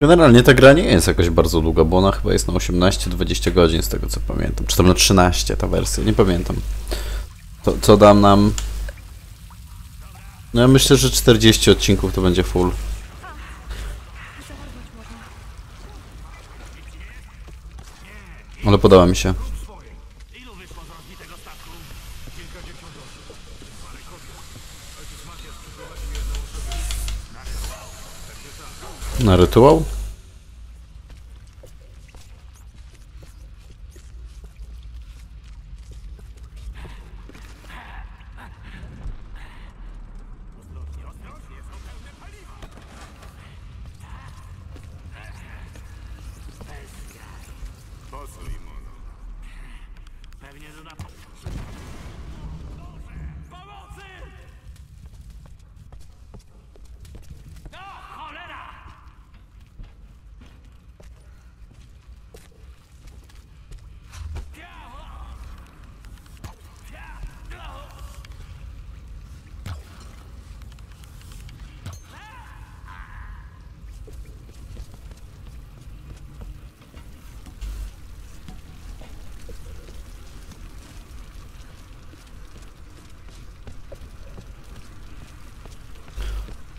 Generalnie ta gra nie jest jakoś bardzo długa, bo ona chyba jest na 18-20 godzin z tego co pamiętam. Czy tam na 13 ta wersja, nie pamiętam. To, co dam nam... No ja myślę, że 40 odcinków to będzie full. Ale podoba mi się. Na rytuał?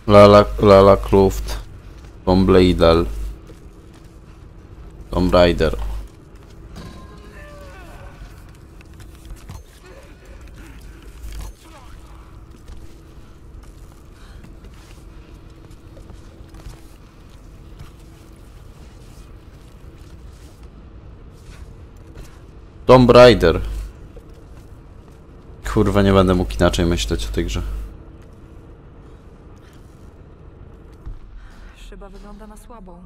Lala, Lala Croft. Tomb Raider. Tomb Raider. Tomb Raider. Kurwa, nie będę mógł inaczej myśleć o tej grze. Szyba wygląda na słabą.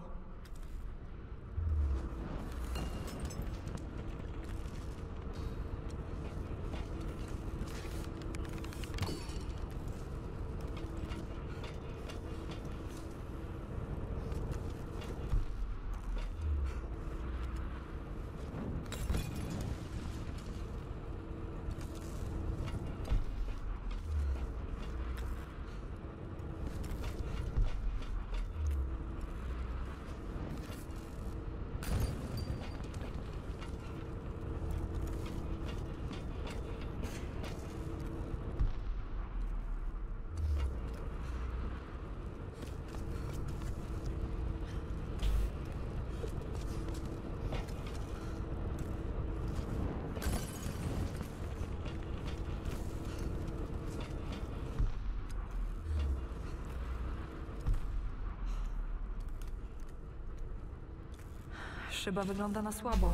Szyba wygląda na słabą.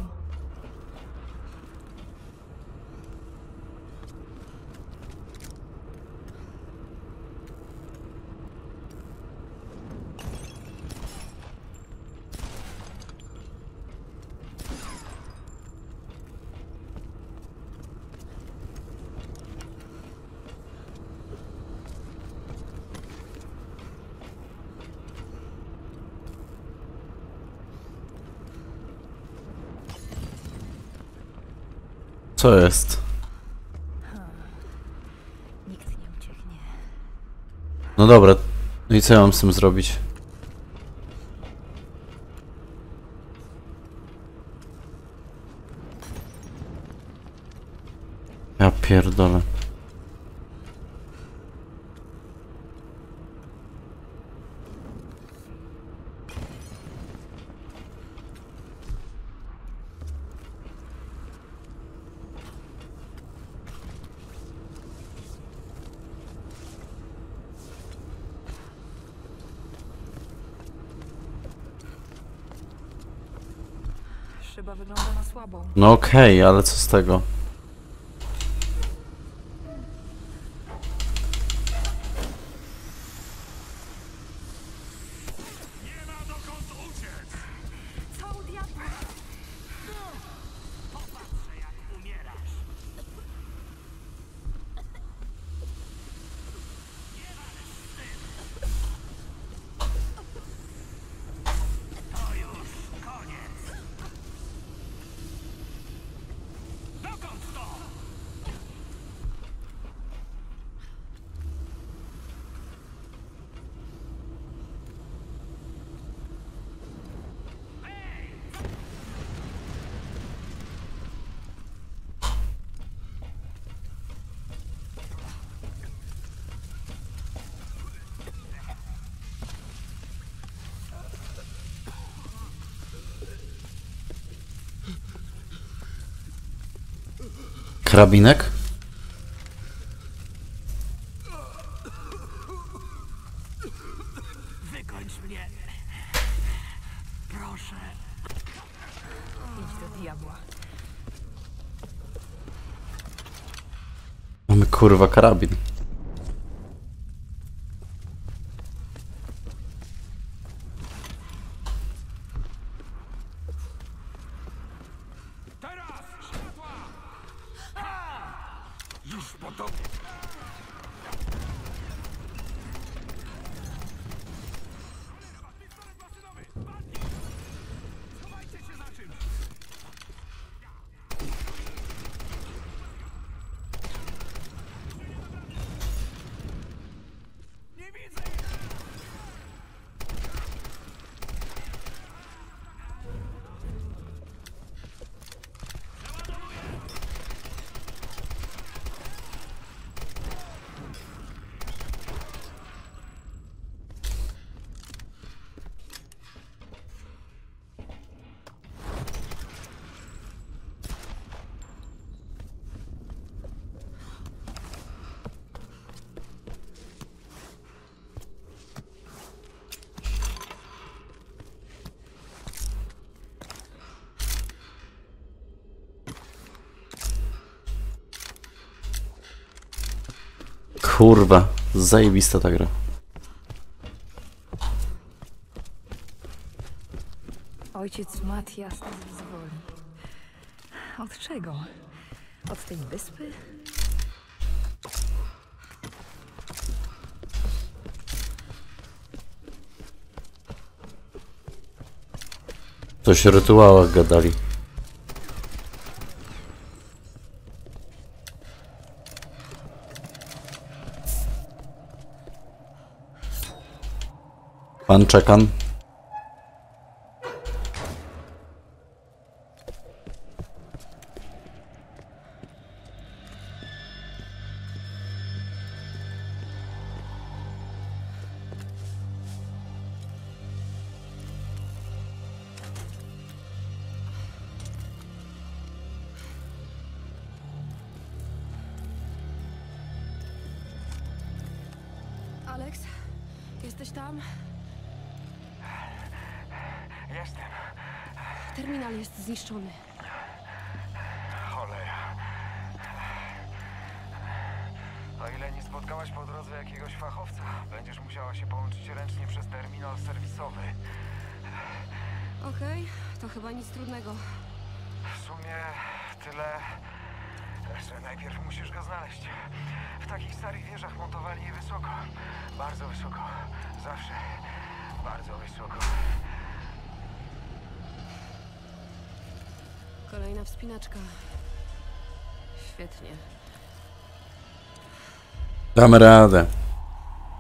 Co jest? Nikt nie ucieknie. No dobra, no i co ja mam z tym zrobić? Ja pierdolę. Szyba wygląda na słabą. No okej, ale co z tego? Karabinek? Wykończ mnie. Proszę. Idź do diabła. Mamy kurwa karabin. Teraz! Światła! Ha! Już po tobie. Schowajcie się za czymś! Nie widzę ich! Kurwa, zajebista ta gra. Ojciec Matias nas wyzwoli. Od czego? Od tej wyspy? Coś o rytuałach gadali. Pan Czekan. Alex, jesteś tam? Jestem. Terminal jest zniszczony. Cholera. O ile nie spotkałaś po drodze jakiegoś fachowca, będziesz musiała się połączyć ręcznie przez terminal serwisowy. Okej, to chyba nic trudnego. W sumie tyle, że najpierw musisz go znaleźć. W takich starych wieżach montowali je wysoko. Bardzo wysoko. Zawsze bardzo wysoko. Kolejna wspinaczka. Świetnie. Damy radę.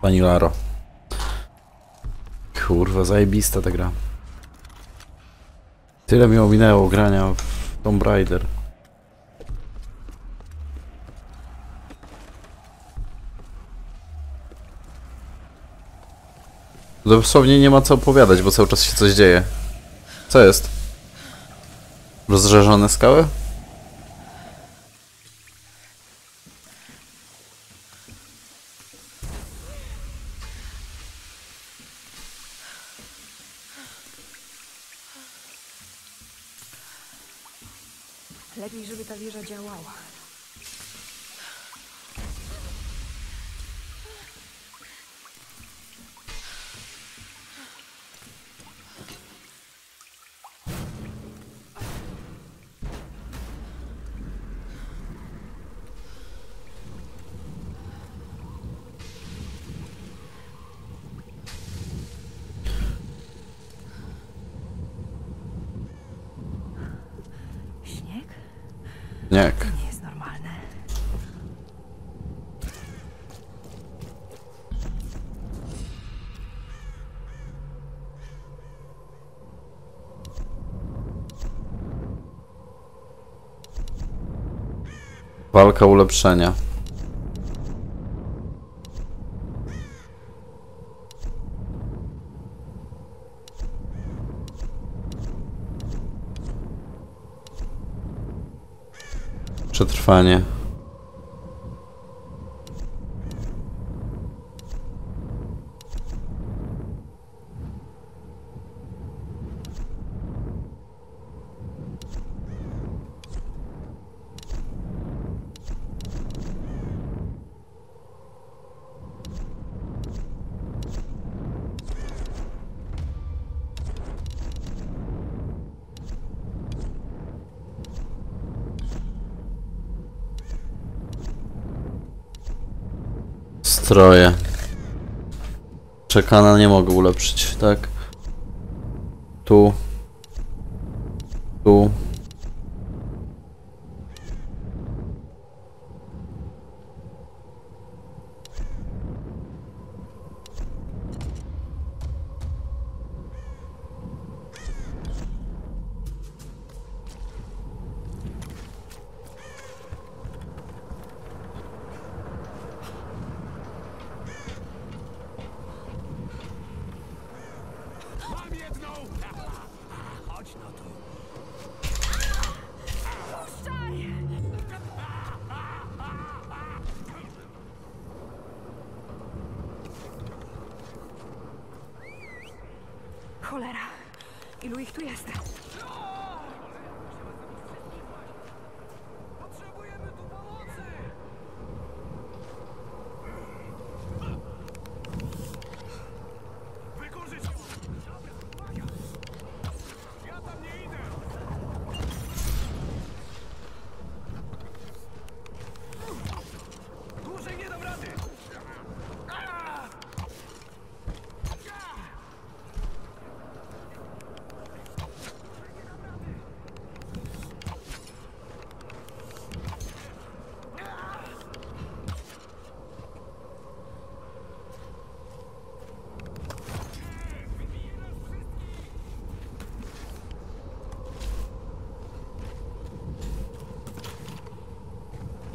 Pani Laro. Kurwa, zajebista ta gra. Tyle mi ominęło grania w Tomb Raider. Dosłownie nie ma co opowiadać, bo cały czas się coś dzieje. Co jest? Rozżarzone skały? Walka ulepszenia. Przetrwanie. stroje. Czekana nie mogę ulepszyć, tak? Tu Cholera. Ilu ich tu jest?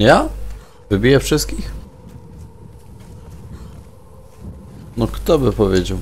Ja? Wybiję wszystkich? No kto by powiedział?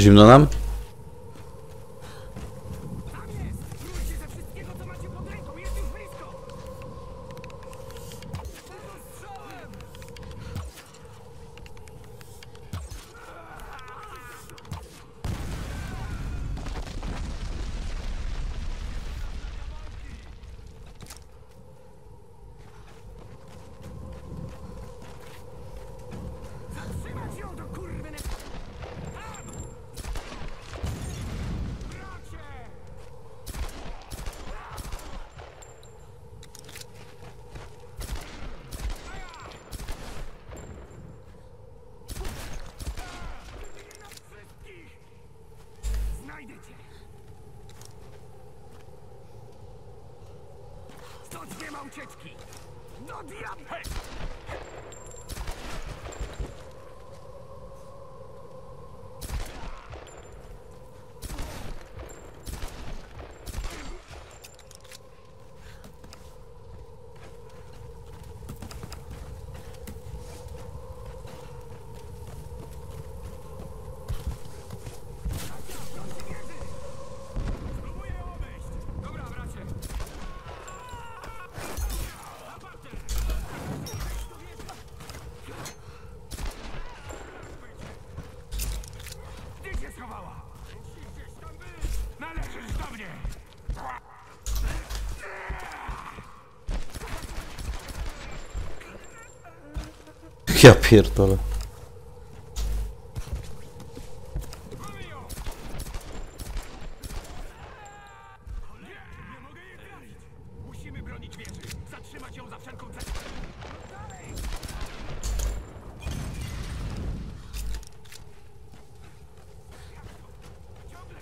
Zimno nam? Hey!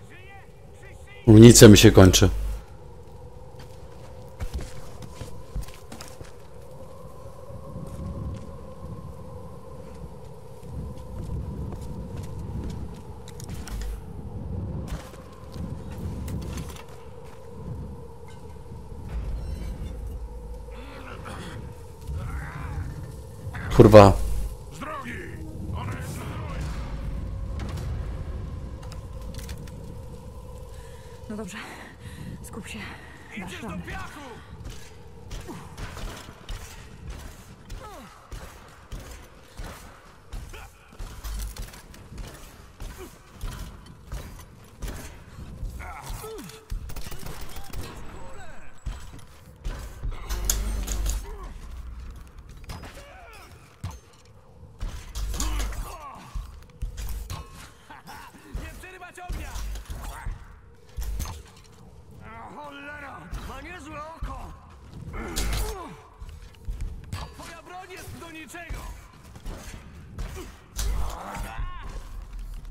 Żyje? Przyszli! Amunicja mi się kończy. Kurwa. Z drogi! Ona jest na dole! No dobrze. Skup się. Dasz Idziesz do radę. piachu! Nie przerywać ognia! A, Cholera! Ma niezłe oko! Twoja broń jest do niczego!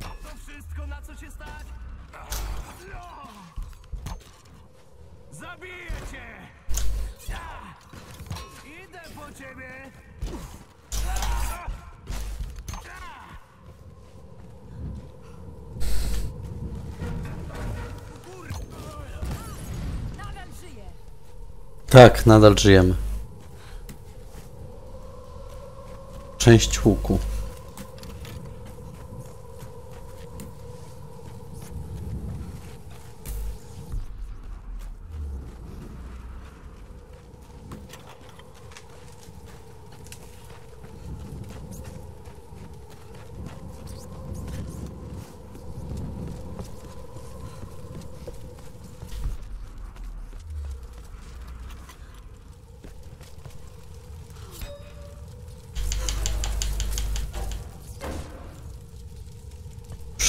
To wszystko, na co się stać? No! Zabiję cię! Ja! Idę po ciebie! Nadal żyje! Tak, nadal żyjemy. Część łuku.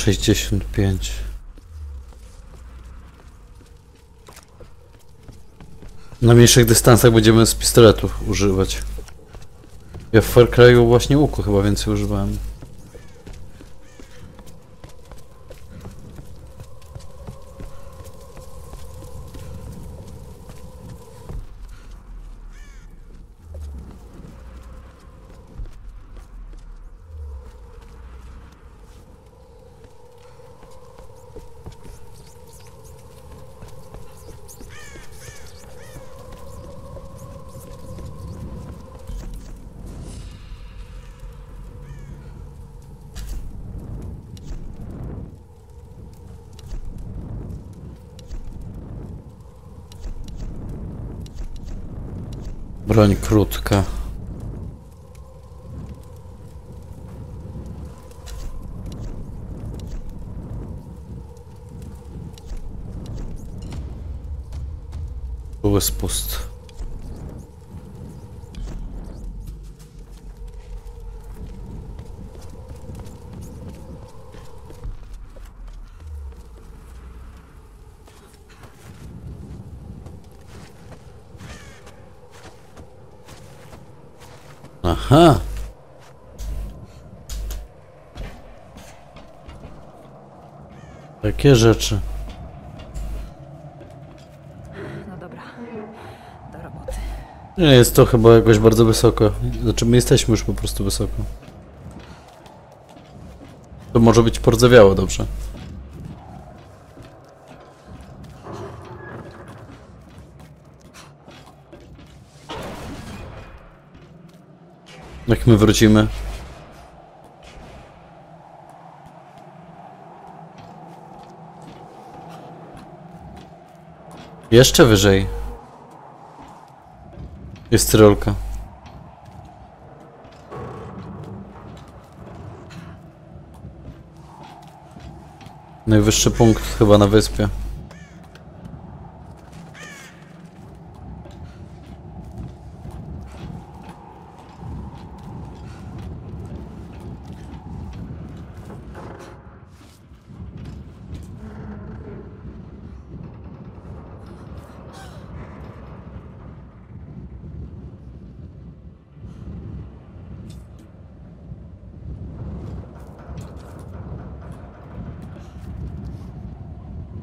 Sześćdziesiąt pięć. Na mniejszych dystansach będziemy z pistoletów używać. Ja w Far Cry'u właśnie łuku chyba więcej używałem. Broń krótka. Były. Aha. Takie rzeczy. No dobra. Do roboty. Nie jest to chyba jakoś bardzo wysoko. Znaczy my jesteśmy już po prostu wysoko. To może być pordzewiało dobrze. Jak my wrócimy? Jeszcze wyżej. Jest tyrolka. Najwyższy punkt chyba na wyspie.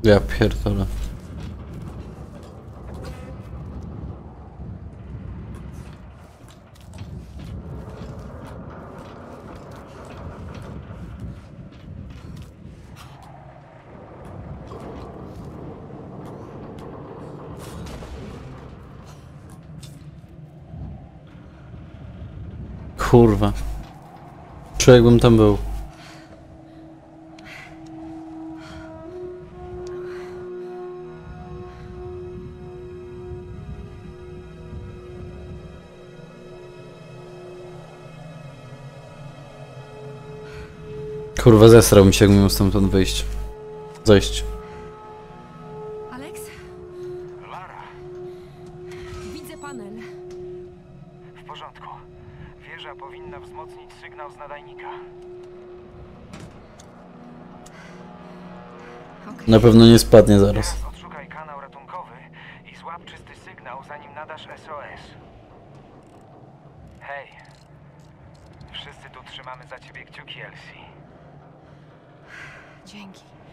Ja pierdolę. Kurwa. Czuję jakbym tam był. Kurwa, zesrał mi się, jakbym miał stamtąd wyjść. Zejść. Alex? Lara, Widzę panel. w porządku. Wieża powinna wzmocnić sygnał z nadajnika. Okej. Na pewno nie spadnie zaraz. Teraz odszukaj kanał ratunkowy i złap czysty sygnał, zanim nadasz SOS. Hej. Wszyscy tu trzymamy za ciebie kciuki, Elsie. Jenki.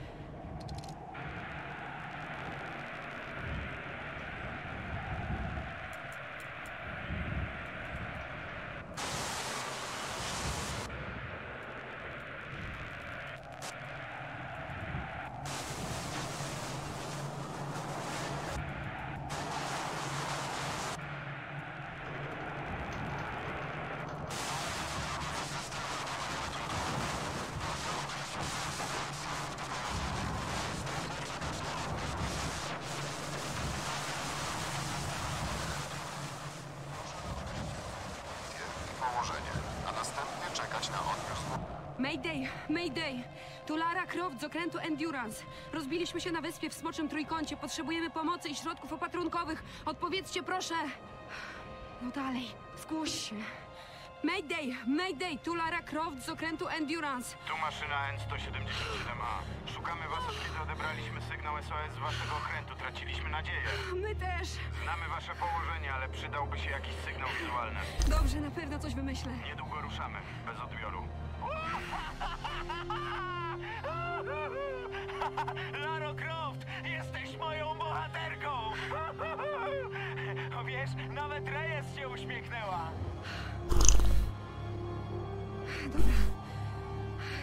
Mayday! Mayday! Tu Lara Croft z okrętu Endurance. Rozbiliśmy się na wyspie w Smoczym Trójkącie. Potrzebujemy pomocy i środków opatrunkowych. Odpowiedzcie proszę! No dalej, zgłoś się. Mayday! Mayday! Tu Lara Croft z okrętu Endurance. Tu maszyna N-177A. Szukamy was, od kiedy odebraliśmy sygnał SOS z waszego okrętu. Traciliśmy nadzieję. My też. Znamy wasze położenie, ale przydałby się jakiś sygnał wizualny. Dobrze, na pewno coś wymyślę. Niedługo ruszamy, bez odbioru. Laro Croft, jesteś moją bohaterką! Wiesz, nawet Reyes się uśmiechnęła.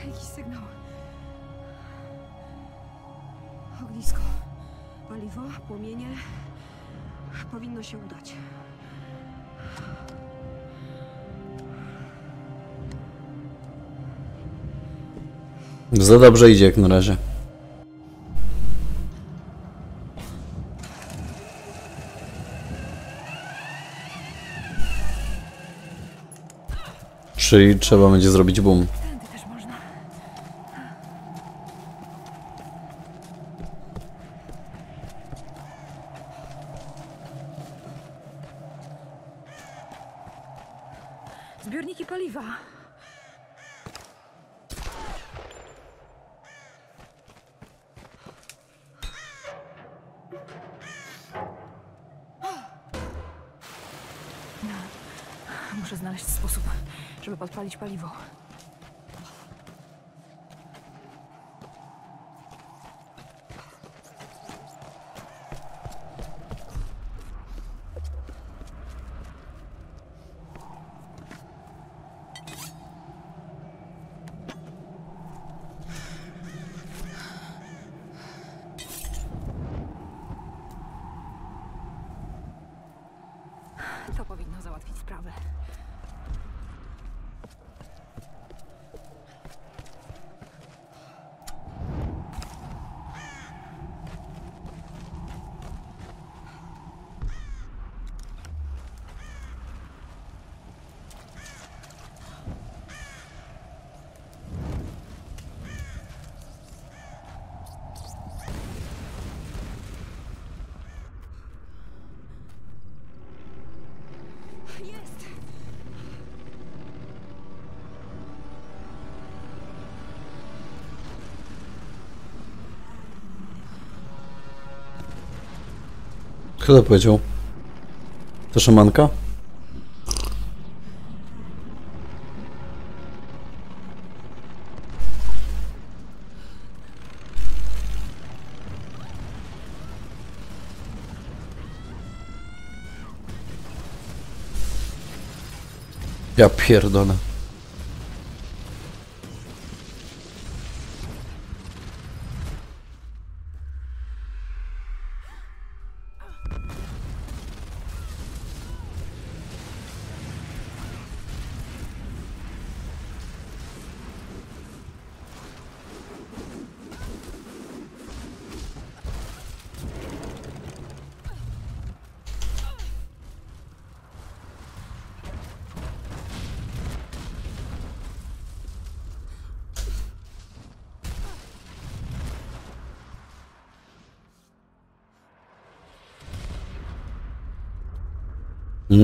Jakiś sygnał. Ognisko. Paliwo, płomienie. Powinno się udać. Za dobrze idzie jak na razie. Czyli trzeba będzie zrobić boom. Zbiorniki paliwa. Żeby podpalić paliwo. Kto to powiedział? To szamanka? Ja pierdolę.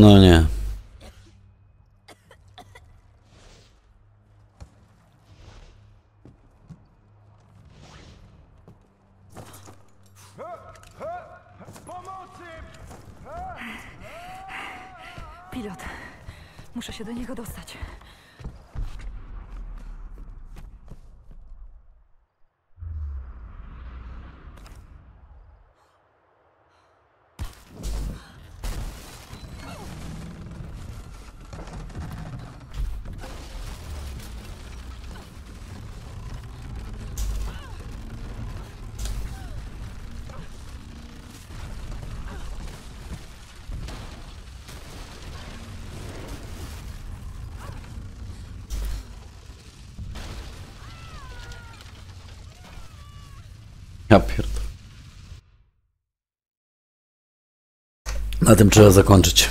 No nie. Pilot. Muszę się do niego dostać. Ja pierdolę. Na tym trzeba zakończyć.